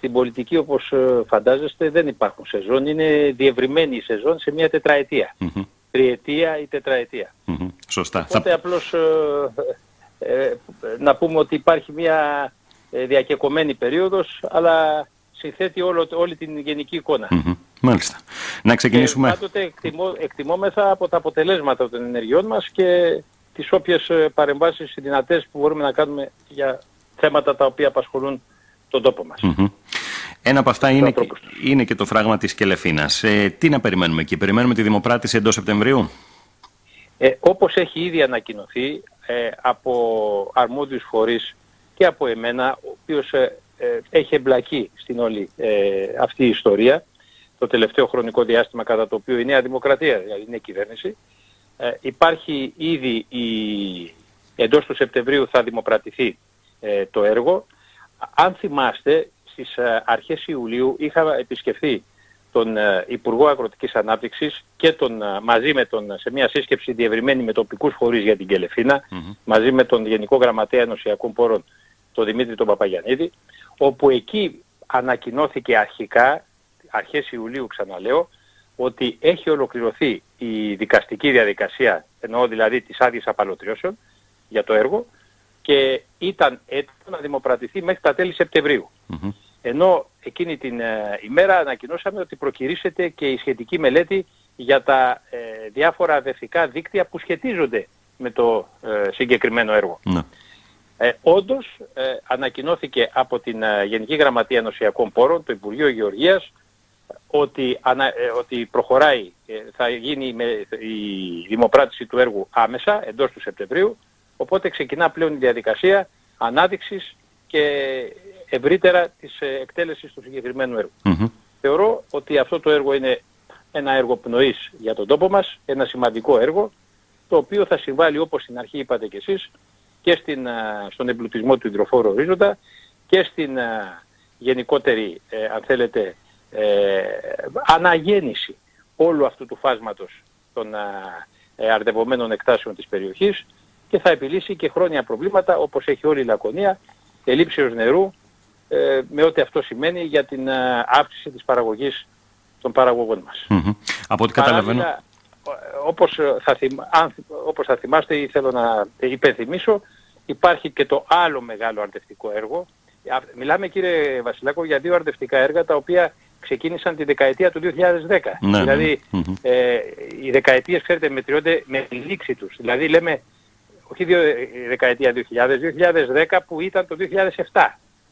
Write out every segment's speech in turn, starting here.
στην πολιτική όπως ε, φαντάζεστε δεν υπάρχουν σεζόν, είναι διευρυμένη η σεζόν σε μια τετραετία. Τριετία ή τετραετία. Σωστά. Οπότε απλώς ε, να πούμε ότι υπάρχει μια διακεκομένη περίοδος, αλλά συνθέτει όλο, όλη την γενική εικόνα. Μάλιστα. Να ξεκινήσουμε. Και πάντοτε εκτιμώ, εκτιμόμεθα από τα αποτελέσματα των ενεργειών μας και τις όποιες παρεμβάσεις δυνατές που μπορούμε να κάνουμε για θέματα τα οποία απασχολούν τον τόπο μας. Ένα από αυτά είναι, είναι και το φράγμα της Κελεφίνας. Ε, τι να περιμένουμε εκεί, περιμένουμε τη δημοπράτηση εντός Σεπτεμβρίου; Ε, όπως έχει ήδη ανακοινωθεί ε, από αρμόδιους φορείς και από εμένα, ο οποίος ε, ε, έχει εμπλακεί στην όλη αυτή η ιστορία, το τελευταίο χρονικό διάστημα κατά το οποίο η Νέα Δημοκρατία, δηλαδή η Νέα Κυβέρνηση, υπάρχει ήδη η, εντός του Σεπτεμβρίου θα δημοπρατηθεί το έργο. Αν θυμάστε, στις ε, αρχές Ιουλίου είχα επισκεφθεί τον ε, Υπουργό Αγροτικής Ανάπτυξης και τον, ε, μαζί με τον, σε μια σύσκεψη διευρυμένη με τοπικούς φορείς για την κελεφινα μαζί με τον Γενικό Γραμματέα Ενωσιακών Πόρων, τον Δημήτρη τον Παπαγιανίδη, όπου εκεί ανακοινώθηκε αρχικά, αρχές Ιουλίου ξαναλέω, ότι έχει ολοκληρωθεί η δικαστική διαδικασία, εννοώ δηλαδή της άδειας απαλωτριώσεων για το έργο, και ήταν έτοιμο να δημοπρατηθεί μέχρι τα τέλη Ενώ εκείνη την ε, ημέρα ανακοινώσαμε ότι προκυρήσεται και η σχετική μελέτη για τα ε, διάφορα αδερφικά δίκτυα που σχετίζονται με το ε, συγκεκριμένο έργο. Ναι. Ε, όντως ανακοινώθηκε από την Γενική Γραμματεία Ενωσιακών Πόρων, το Υπουργείο Γεωργίας, ότι, ότι προχωράει, θα γίνει η δημοπράτηση του έργου άμεσα, εντός του Σεπτεμβρίου, Οπότε ξεκινά πλέον η διαδικασία ανάδειξης και ευρύτερα της ε, εκτέλεσης του συγκεκριμένου Θεωρώ ότι αυτό το έργο είναι ένα έργο πνοής για τον τόπο μας, ένα σημαντικό έργο, το οποίο θα συμβάλλει όπως στην αρχή είπατε κι εσείς και στην, στον εμπλουτισμό του υδροφόρου ορίζοντα και στην γενικότερη, ε, αν θέλετε, ε, αναγέννηση όλου αυτού του φάσματος των ε, αρτευωμένων εκτάσεων της περιοχής και θα επιλύσει και χρόνια προβλήματα όπως έχει όλη η Λακωνία, ελήψεως νερού, ε, με ό,τι αυτό σημαίνει για την ε, αύξηση της παραγωγής των παραγωγών μας. Από ό,τι καταλαβαίνω... όπως θα, αν, όπως θα θυμάστε ή θέλω να υπενθυμίσω, υπάρχει και το άλλο μεγάλο αρτευτικό έργο. Μιλάμε κύριε Βασιλάκο για δύο αρτευτικά έργα τα οποία ξεκίνησαν τη δεκαετία του 2010. Ναι, δηλαδή ναι. Ε, οι δεκαετίες ξέρετε μετριώνται με τη λήξη τους. Δηλαδή λέμε όχι η δεκαετία 2000, 2010 που ήταν το 2007.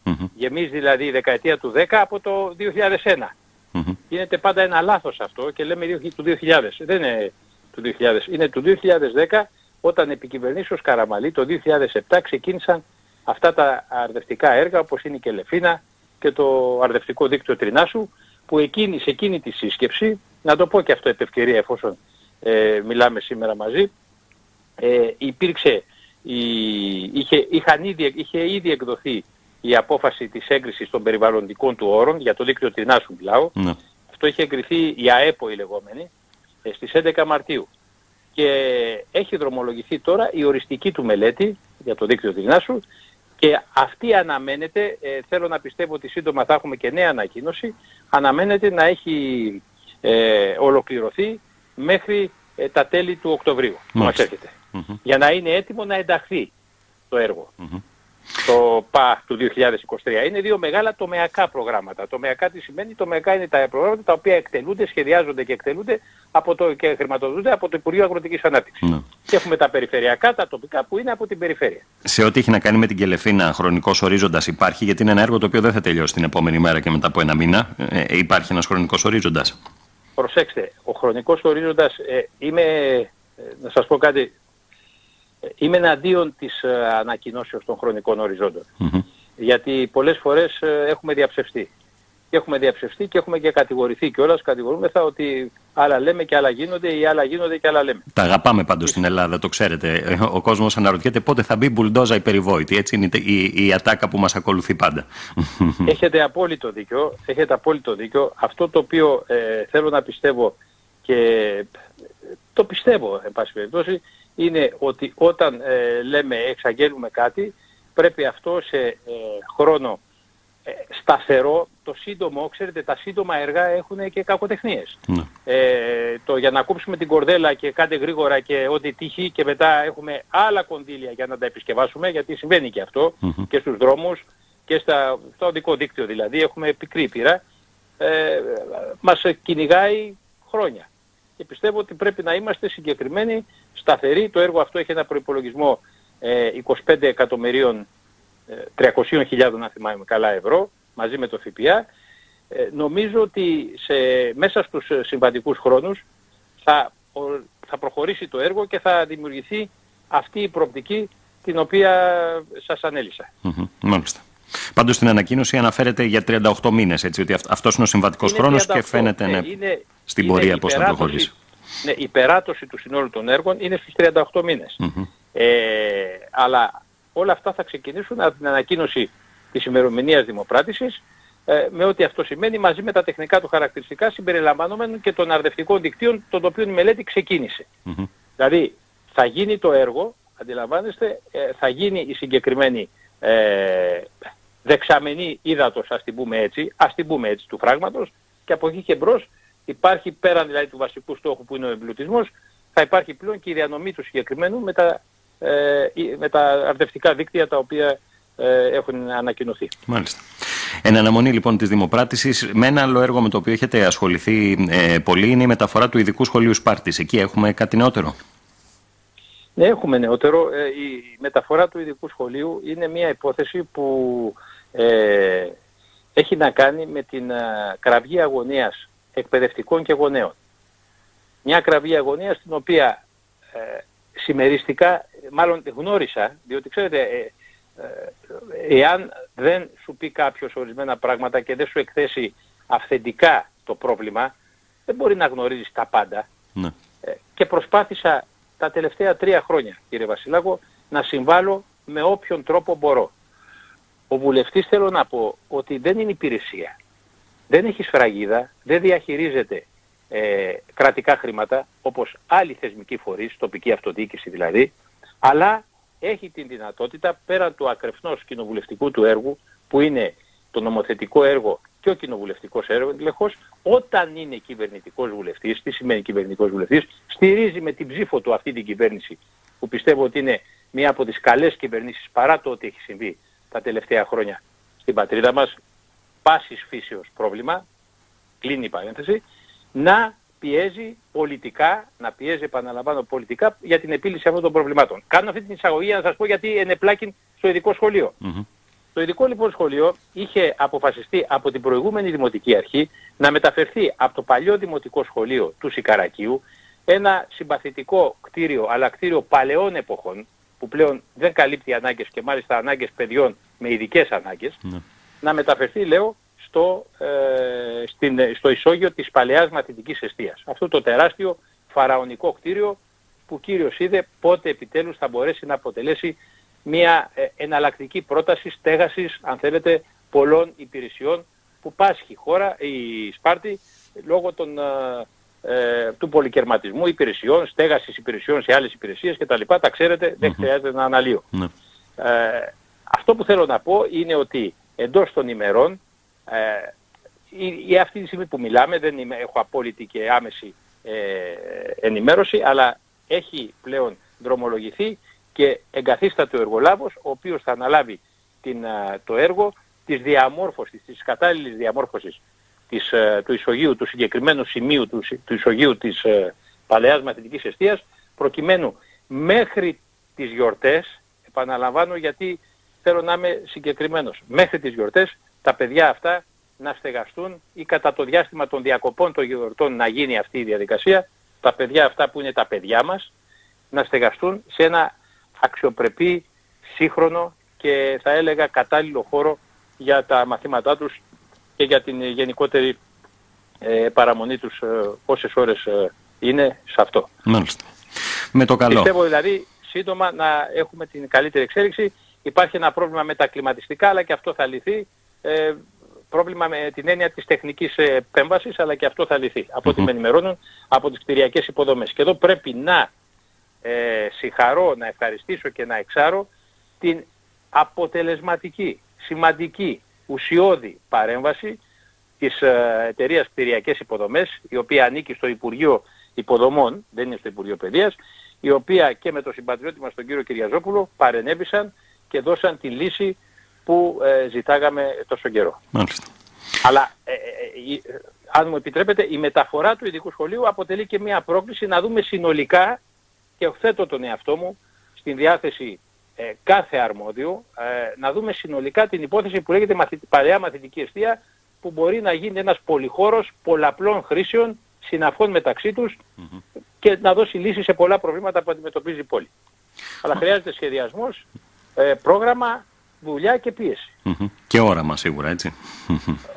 Mm-hmm. Γεμίζει δηλαδή η δεκαετία του 10 από το 2001. Mm-hmm. Γίνεται πάντα ένα λάθος αυτό και λέμε του 2000. Δεν είναι του 2000. Είναι του 2010 όταν επικυβερνήσει ο Σκαραμαλή το 2007 ξεκίνησαν αυτά τα αρδευτικά έργα όπως είναι η Κελεφίνα και το αρδευτικό δίκτυο Τρινάσου που εκείνη, σε εκείνη τη σύσκεψη, να το πω και αυτό επ' ευκαιρία εφόσον ε, μιλάμε σήμερα μαζί, ε, υπήρξε, η, είχε, είχαν ήδη, είχε ήδη εκδοθεί η απόφαση της έγκρισης των περιβαλλοντικών του όρων, για το δίκτυο Τρινάσου μιλάω. Ναι. Αυτό είχε εγκριθεί η ΑΕΠΟ η λεγόμενη, ε, στις 11 Μαρτίου. Και έχει δρομολογηθεί τώρα η οριστική του μελέτη για το δίκτυο Τρινάσου και αυτή αναμένεται, ε, θέλω να πιστεύω ότι σύντομα θα έχουμε και νέα ανακοίνωση, αναμένεται να έχει ε, ολοκληρωθεί μέχρι ε, τα τέλη του Οκτωβρίου που μας έρχεται για να είναι έτοιμο να ενταχθεί το έργο. Το ΠΑ του 2023. Είναι δύο μεγάλα τομεακά προγράμματα. Τομεακά τι σημαίνει, τομεακά είναι τα προγράμματα τα οποία εκτελούνται, σχεδιάζονται και εκτελούνται από το, και χρηματοδοτούνται από το Υπουργείο Αγροτικής Ανάπτυξης. Ναι. Και έχουμε τα περιφερειακά, τα τοπικά που είναι από την περιφέρεια. Σε ό,τι έχει να κάνει με την Κελεφίνα, χρονικός ορίζοντας υπάρχει, γιατί είναι ένα έργο το οποίο δεν θα τελειώσει την επόμενη μέρα και μετά από ένα μήνα. Ε, υπάρχει ένας χρονικός ορίζοντας. Προσέξτε, ο χρονικός ορίζοντας, ε, είμαι, ε, να σας πω κάτι, ε, είμαι εναντίον της ε, ανακοινώσεως των χρονικών Γιατί πολλές φορές ε, έχουμε διαψευστεί. Και έχουμε διαψευστεί και έχουμε και κατηγορηθεί και όλας κατηγορούμεθα ότι άλλα λέμε και άλλα γίνονται ή άλλα γίνονται και άλλα λέμε. Τα αγαπάμε πάντως στην Ελλάδα, το ξέρετε. Ο κόσμος αναρωτιέται πότε θα μπει μπουλντόζα η περιβόητη. Έτσι είναι η, η ατάκα που μας ακολουθεί πάντα. Έχετε απόλυτο δίκιο. Έχετε απόλυτο δίκιο. Αυτό το οποίο ε, θέλω να πιστεύω και το πιστεύω, εν πάση περιπτώσει, είναι ότι όταν ε, λέμε εξαγγέλουμε κάτι, πρέπει αυτό σε ε, χρόνο σταθερό, το σύντομο, ξέρετε τα σύντομα έργα έχουν και κακοτεχνίες. Ναι. Ε, το για να κόψουμε την κορδέλα και κάντε γρήγορα και ό,τι τύχει και μετά έχουμε άλλα κονδύλια για να τα επισκευάσουμε γιατί συμβαίνει και αυτό και στους δρόμους και στα, στο οδικό δίκτυο δηλαδή έχουμε πικρή πείρα ε, μας κυνηγάει χρόνια. Και πιστεύω ότι πρέπει να είμαστε συγκεκριμένοι, σταθεροί. Το έργο αυτό έχει ένα προϋπολογισμό ε, 25 εκατομμυρίων 300.000 ε, να θυμάμαι καλά ευρώ μαζί με το ΦΠΑ. Ε, νομίζω ότι σε, μέσα στους συμβατικούς χρόνους θα, θα προχωρήσει το έργο και θα δημιουργηθεί αυτή η προοπτική την οποία σας ανέλησα. μάλιστα. Πάντως στην ανακοίνωση αναφέρεται για 38 μήνες, έτσι, ότι αυτός είναι ο συμβατικός είναι χρόνος και φαίνεται ναι, είναι, στην είναι πορεία πώς θα προχωρήσει. Ναι, η περάτωση του συνόλου των έργων είναι στις 38 μήνες. Ε, αλλά όλα αυτά θα ξεκινήσουν από την ανακοίνωση της ημερομηνίας δημοπράτησης ε, με ό,τι αυτό σημαίνει μαζί με τα τεχνικά του χαρακτηριστικά συμπεριλαμβανομένων και των αρδευτικών δικτύων των οποίων η μελέτη Δηλαδή θα γίνει το έργο, αντιλαμβάνεστε, ε, θα γίνει η συγκεκριμένη ε, δεξαμενή ύδατος, ας την πούμε έτσι, ας την πούμε έτσι, του φράγματος και από εκεί και μπρος υπάρχει πέραν δηλαδή του βασικού στόχου που είναι ο εμπλουτισμός, θα υπάρχει πλέον και η διανομή του συγκεκριμένου με τα, ε, με τα αρδευτικά δίκτυα τα οποία ε, έχουν ανακοινωθεί. Μάλιστα. Εν αναμονή λοιπόν της δημοπράτησης, με ένα άλλο έργο με το οποίο έχετε ασχοληθεί ε, πολύ είναι η μεταφορά του ειδικού σχολείου Σπάρτης. Εκεί έχουμε κάτι νεότερο; Ναι, έχουμε νεότερο. Ε, η μεταφορά του ειδικού σχολείου είναι μια υπόθεση που ε, έχει να κάνει με την ε, κραυγή αγωνίας εκπαιδευτικών και γονέων. Μια κραυγή αγωνίας στην οποία ε, συμμεριστικά, μάλλον γνώρισα, διότι ξέρετε, ε, ε, εάν δεν σου πει κάποιος ορισμένα πράγματα και δεν σου εκθέσει αυθεντικά το πρόβλημα, δεν μπορεί να γνωρίζεις τα πάντα. Ναι. και προσπάθησα τα τελευταία τρία χρόνια, κύριε Βασιλάκο, να συμβάλλω με όποιον τρόπο μπορώ. Ο βουλευτής θέλω να πω ότι δεν είναι υπηρεσία. Δεν έχει σφραγίδα, δεν διαχειρίζεται ε, κρατικά χρήματα όπως άλλοι θεσμικοί φορείς, τοπική αυτοδιοίκηση δηλαδή, αλλά έχει την δυνατότητα πέραν του ακρεφνώς κοινοβουλευτικού του έργου που είναι το νομοθετικό έργο και ο κοινοβουλευτικός έλεγχος, όταν είναι κυβερνητικός βουλευτής, τι σημαίνει κυβερνητικός βουλευτής, στηρίζει με την ψήφο του αυτή την κυβέρνηση που πιστεύω ότι είναι μία από τις καλές κυβερνήσεις παρά το ότι έχει συμβεί τα τελευταία χρόνια στην πατρίδα μας, πάσης φύσεως πρόβλημα, κλείνει η παρένθεση, να πιέζει πολιτικά, να πιέζει επαναλαμβάνω πολιτικά για την επίλυση αυτών των προβλημάτων. Κάνω αυτή την εισαγωγή για να σας πω γιατί ενεπλάκην στο ειδικό Το ειδικό λοιπόν σχολείο είχε αποφασιστεί από την προηγούμενη Δημοτική Αρχή να μεταφερθεί από το παλιό Δημοτικό Σχολείο του Σικαρακίου ένα συμπαθητικό κτίριο, αλλά κτίριο παλαιών εποχών, που πλέον δεν καλύπτει ανάγκες και μάλιστα ανάγκες παιδιών με ειδικές ανάγκες, ναι. να μεταφερθεί, λέω, στο, ε, στην, στο ισόγειο της παλαιάς μαθητικής αιστείας. Αυτό το τεράστιο φαραωνικό κτίριο που κύριος είδε πότε επιτέλους θα μπορέσει να αποτελέσει μια ε, εναλλακτική πρόταση στέγασης, αν θέλετε, πολλών υπηρεσιών που πάσχει η χώρα, η Σπάρτη, λόγω των, ε, του πολυκερματισμού υπηρεσιών, στέγασης υπηρεσιών σε άλλες υπηρεσίες κτλ. Τα, τα ξέρετε, δεν χρειάζεται να αναλύω. Ναι. Ε, αυτό που θέλω να πω είναι ότι εντός των ημερών ε, η, αυτή τη στιγμή που μιλάμε δεν είμαι, έχω απόλυτη και άμεση ε, ενημέρωση αλλά έχει πλέον δρομολογηθεί και εγκαθίσταται ο εργολάβος ο οποίος θα αναλάβει την, το έργο της διαμόρφωσης, της κατάλληλης διαμόρφωσης της, του ισογείου, του συγκεκριμένου σημείου του, του ισογείου της ε, παλαιάς μαθητικής αιστείας προκειμένου μέχρι τις γιορτές, επαναλαμβάνω γιατί θέλω να είμαι συγκεκριμένος, μέχρι τις γιορτές τα παιδιά αυτά να στεγαστούν ή κατά το διάστημα των διακοπών των γιορτών να γίνει αυτή η διαδικασία, τα παιδιά αυτά που είναι τα παιδιά μας, να στεγαστούν σε ένα αξιοπρεπή, σύγχρονο και θα έλεγα κατάλληλο χώρο για τα μαθήματά τους και για την γενικότερη ε, παραμονή τους ε, όσες ώρες ε, είναι σε αυτό. Μάλιστα. Με το καλό. Πιστεύω δηλαδή σύντομα να έχουμε την καλύτερη εξέλιξη. Υπάρχει ένα πρόβλημα με τα κλιματιστικά αλλά και αυτό θα λυθεί. Ε, πρόβλημα με την έννοια της τεχνικής επέμβασης αλλά και αυτό θα λυθεί. Από ό,τι με ενημερώνουν από τις κτηριακές υποδομές. Και εδώ πρέπει να ε, συγχαρώ, να ευχαριστήσω και να εξάρω την αποτελεσματική, σημαντική ουσιώδη παρέμβαση της ε, εταιρείας Πυριακές Υποδομές, η οποία ανήκει στο Υπουργείο Υποδομών, δεν είναι στο Υπουργείο Παιδείας, η οποία και με τον συμπατριώτη μας τον κύριο Κυριαζόπουλο παρενέβησαν και δώσαν τη λύση που ε, ζητάγαμε τόσο καιρό. Μάλιστα. Αλλά ε, αν μου επιτρέπετε, η μεταφορά του ειδικού σχολείου αποτελεί και μια πρόκληση να δούμε συνολικά και θέτω τον εαυτό μου στην διάθεση ε, κάθε αρμόδιου ε, να δούμε συνολικά την υπόθεση που λέγεται μαθη, παλαιά μαθητική αιστεία που μπορεί να γίνει ένας πολυχώρος πολλαπλών χρήσεων συναφών μεταξύ τους και να δώσει λύση σε πολλά προβλήματα που αντιμετωπίζει η πόλη. Αλλά χρειάζεται σχεδιασμός, ε, πρόγραμμα, δουλειά και πίεση. Και όραμα σίγουρα, έτσι.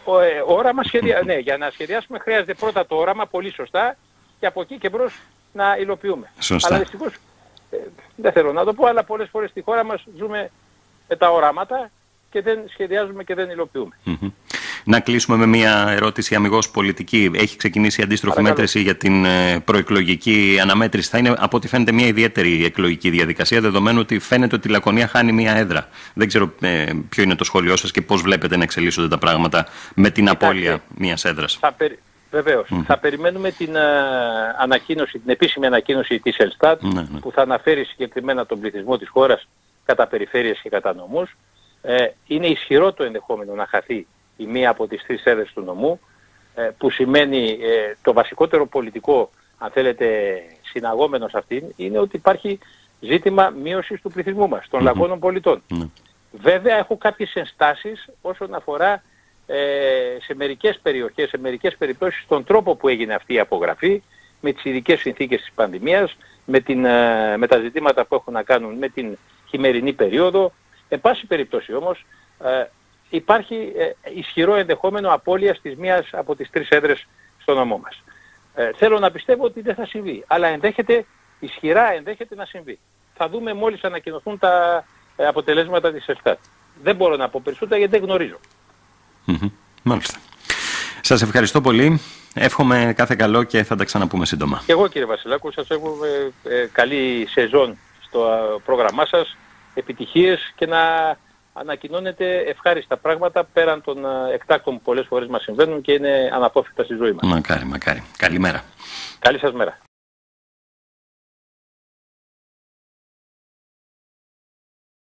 Ο, ε, όραμα σχεδια... ναι, για να σχεδιάσουμε χρειάζεται πρώτα το όραμα, πολύ σωστά, και από εκεί και μπρος να υλοποιούμε. Σωστά. Αλλά δυστυχώς, ε, δεν θέλω να το πω, αλλά πολλές φορές στη χώρα μας ζούμε με τα οράματα και δεν σχεδιάζουμε και δεν υλοποιούμε. Να κλείσουμε με μια ερώτηση αμυγός πολιτική. Έχει ξεκινήσει η αντίστροφη μέτρηση για την ε, προεκλογική αναμέτρηση. Θα είναι από ό,τι φαίνεται μια ιδιαίτερη εκλογική διαδικασία, δεδομένου ότι φαίνεται ότι η Λακωνία χάνει μια έδρα. Δεν ξέρω ε, ποιο είναι το σχόλιο σας και πώς βλέπετε να εξελίσσονται τα πράγματα με την απώλεια μιας έδρας. Θα Βεβαίως. Θα περιμένουμε την, uh, ανακοίνωση, την επίσημη ανακοίνωση της Ελστάτ ναι, ναι. που θα αναφέρει συγκεκριμένα τον πληθυσμό της χώρας κατά περιφέρειες και κατά νομούς. Ε, είναι ισχυρό το ενδεχόμενο να χαθεί η μία από τις τρεις έδρες του νομού ε, που σημαίνει ε, το βασικότερο πολιτικό αν θέλετε συναγόμενος σε αυτήν είναι ότι υπάρχει ζήτημα μείωσης του πληθυσμού μας, των λαγώνων πολιτών. Ναι. Βέβαια έχω κάποιες ενστάσεις όσον αφορά ε, σε μερικές περιοχές, σε μερικές περιπτώσεις τον τρόπο που έγινε αυτή η απογραφή με τις ειδικές συνθήκες της πανδημίας, με, την, ε, με τα ζητήματα που έχουν να κάνουν με την χειμερινή περίοδο. Εν πάση περιπτώσει όμως ε, υπάρχει ισχυρό ενδεχόμενο απώλειας της μίας από τις τρεις έδρες στο νομό μας. θέλω να πιστεύω ότι δεν θα συμβεί, αλλά ενδέχεται, ισχυρά ενδέχεται να συμβεί. Θα δούμε μόλις ανακοινωθούν τα αποτελέσματα της ΕΣΤΑΤ. Δεν μπορώ να πω περισσότερα γιατί δεν γνωρίζω. Μάλιστα. Σας ευχαριστώ πολύ. Εύχομαι κάθε καλό και θα τα ξαναπούμε σύντομα. Και εγώ κύριε Βασιλάκου σας εύχομαι ε, καλή σεζόν στο πρόγραμμά σας, επιτυχίες και να ανακοινώνετε ευχάριστα πράγματα πέραν των εκτάκτων που πολλές φορές μας συμβαίνουν και είναι αναπόφευκτα στη ζωή μας. Μακάρι, μακάρι. Καλημέρα. Καλή σας μέρα.